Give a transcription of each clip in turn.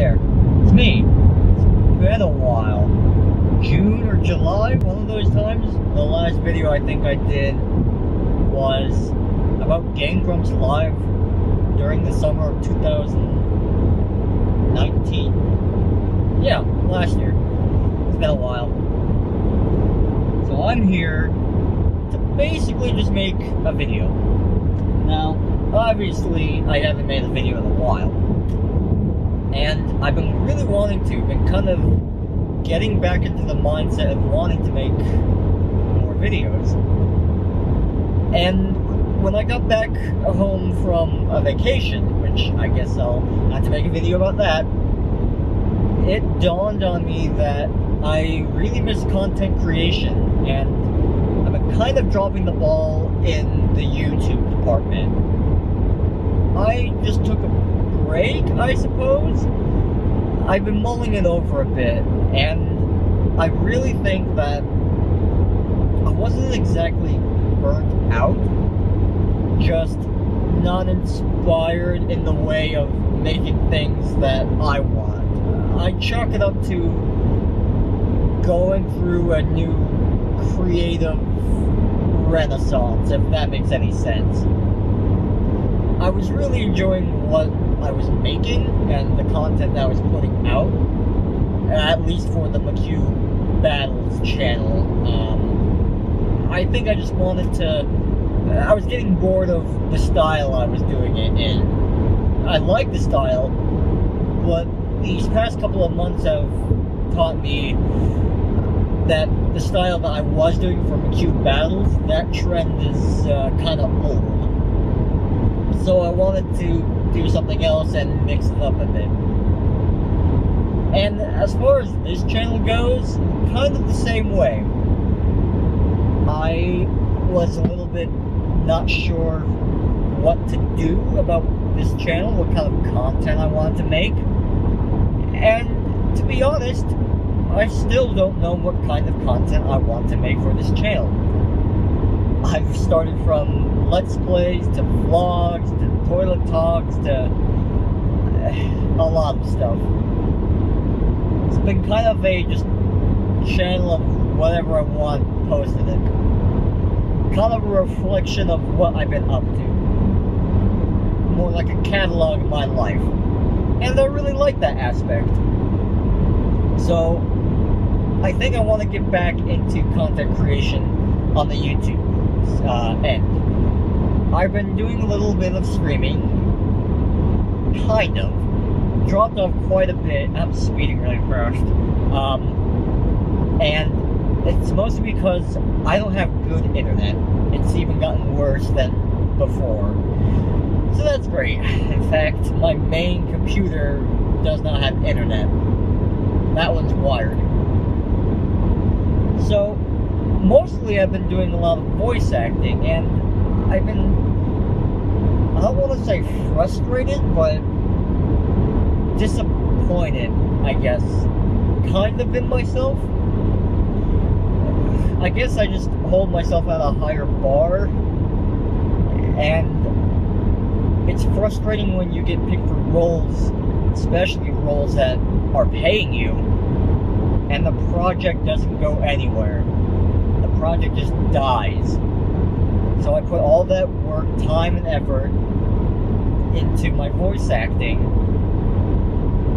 there, it's me. It's been a while. June or July, one of those times. The last video I think I did was about Game Grumps Live during the summer of 2019. Yeah, last year. It's been a while. So I'm here to basically just make a video. Now, obviously, I haven't made a video in a while. And I've been really wanting to, been kind of getting back into the mindset of wanting to make more videos. And when I got back home from a vacation, which I guess I'll have to make a video about that, it dawned on me that I really miss content creation and I'm kind of dropping the ball in the YouTube department. I just took a break, I suppose. I've been mulling it over a bit, and I really think that I wasn't exactly burnt out, just not inspired in the way of making things that I want. I chalk it up to going through a new creative renaissance, if that makes any sense. I was really enjoying what I was making and the content that I was putting out, at least for the McQ Battles channel. Um, I think I just wanted to. I was getting bored of the style I was doing it in. I like the style, but these past couple of months have taught me that the style that I was doing for McQ Battles, that trend is uh, kind of old. So I wanted to do something else and mix it up a bit. And as far as this channel goes, kind of the same way. I was a little bit not sure what to do about this channel, what kind of content I wanted to make. And to be honest, I still don't know what kind of content I want to make for this channel. I've started from Let's Plays to vlogs to toilet talks to a lot of stuff. It's been kind of a just channel of whatever I want posted it. Kind of a reflection of what I've been up to. More like a catalog of my life. And I really like that aspect. So, I think I want to get back into content creation on the YouTube uh, end. I've been doing a little bit of streaming, kind of. Dropped off quite a bit. I'm speeding really fast. Um, and it's mostly because I don't have good internet. It's even gotten worse than before. So that's great. In fact, my main computer does not have internet. That one's wired. So, mostly I've been doing a lot of voice acting, and I've been, I don't want to say frustrated, but disappointed, I guess, kind of in myself. I guess I just hold myself at a higher bar, and it's frustrating when you get picked for roles, especially roles that are paying you, and the project doesn't go anywhere. Project just dies. So I put all that work, time, and effort into my voice acting,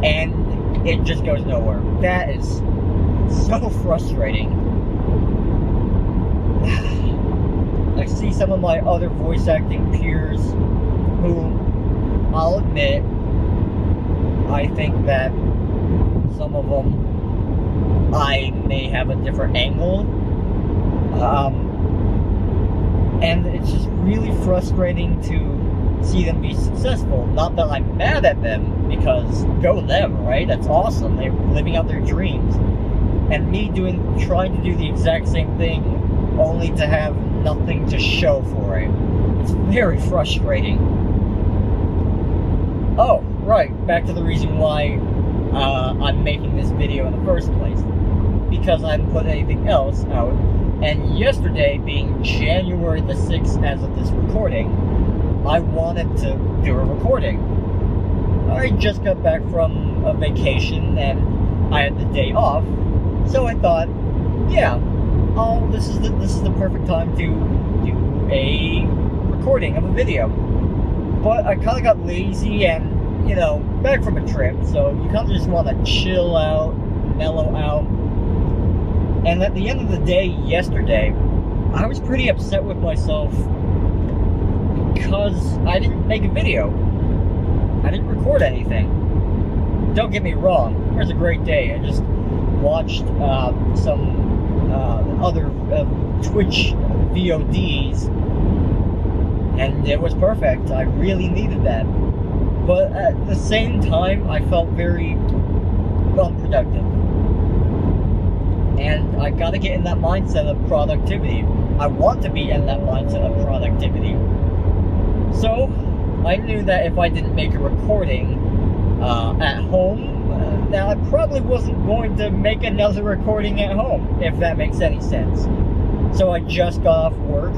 and it just goes nowhere. That is so frustrating. I see some of my other voice acting peers who I'll admit I think that some of them I may have a different angle. Um, and it's just really frustrating to see them be successful. Not that I'm mad at them, because go them, right? That's awesome. They're living out their dreams. And me doing, trying to do the exact same thing, only to have nothing to show for it. It's very frustrating. Oh, right, back to the reason why uh, I'm making this video in the first place. Because I haven't put anything else out. And yesterday, being January the 6th as of this recording, I wanted to do a recording. I just got back from a vacation and I had the day off, so I thought, yeah, oh, this is the this is the perfect time to do a recording of a video. But I kind of got lazy and you know back from a trip, so you kind of just want to chill out, mellow out. And at the end of the day, yesterday, I was pretty upset with myself because I didn't make a video. I didn't record anything. Don't get me wrong, it was a great day. I just watched uh, some uh, other uh, Twitch VODs, and it was perfect. I really needed that. But at the same time, I felt very unproductive. And I gotta get in that mindset of productivity. I want to be in that mindset of productivity. So, I knew that if I didn't make a recording uh, at home, uh, now I probably wasn't going to make another recording at home, if that makes any sense. So I just got off work,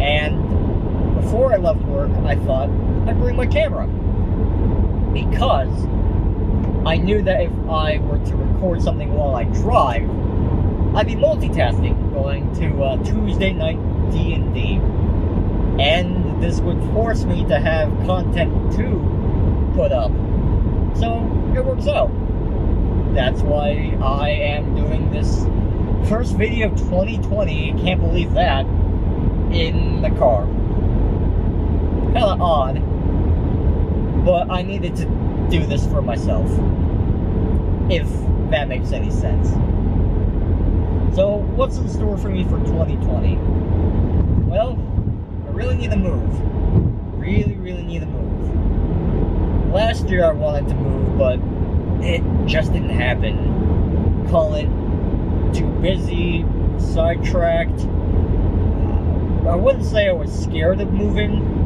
and before I left work, I thought I'd bring my camera. Because I knew that if I were to record something while I drive, I'd be multitasking, going to uh, Tuesday night D&D, and this would force me to have content to put up. So it works out. That's why I am doing this first video of 2020, can't believe that, in the car. Kinda odd, but I needed to do this for myself. If that makes any sense. So, what's in store for me for 2020? Well, I really need to move. Really, really need to move. Last year I wanted to move, but it just didn't happen. Call it too busy, sidetracked. Uh, I wouldn't say I was scared of moving.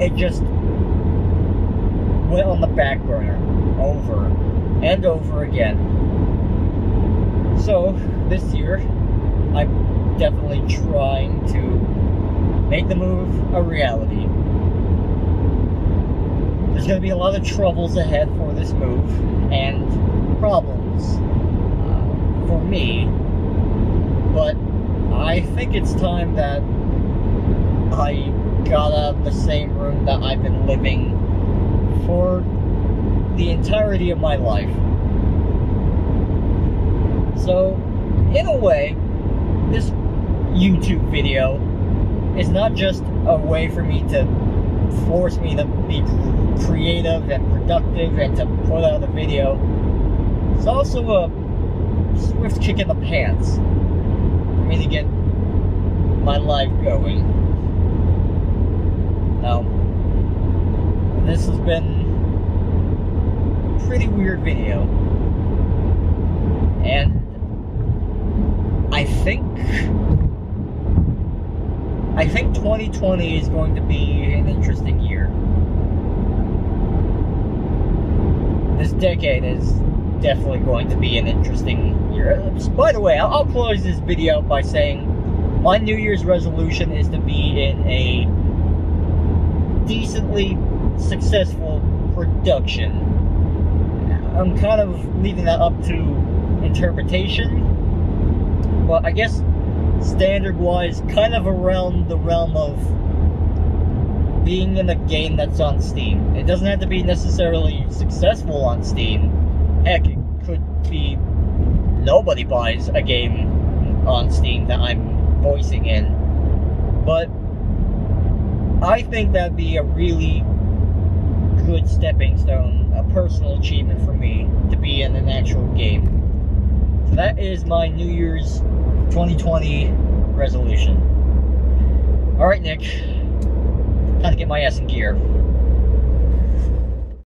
It just went on the back burner over and over again. So, this year, I'm definitely trying to make the move a reality. There's going to be a lot of troubles ahead for this move and problems uh, for me, but I think it's time that I got out of the same room that I've been living for the entirety of my life. So, in a way, this YouTube video is not just a way for me to force me to be creative and productive and to put out a video. It's also a swift kick in the pants for me to get my life going. Now, this has been pretty weird video. And I think I think 2020 is going to be an interesting year. This decade is definitely going to be an interesting year. By the way, I'll, close this video by saying my New Year's resolution is to be in a decently successful production. I'm kind of leaving that up to interpretation but I guess standard-wise, kind of around the realm of being in a game that's on Steam. It doesn't have to be necessarily successful on Steam. Heck, it could be nobody buys a game on Steam that I'm voicing in. But I think that'd be a really good stepping stone, a personal achievement for me to be in an actual game. So that is my New Year's 2020 resolution. Alright, Nick. Time to get my ass in gear.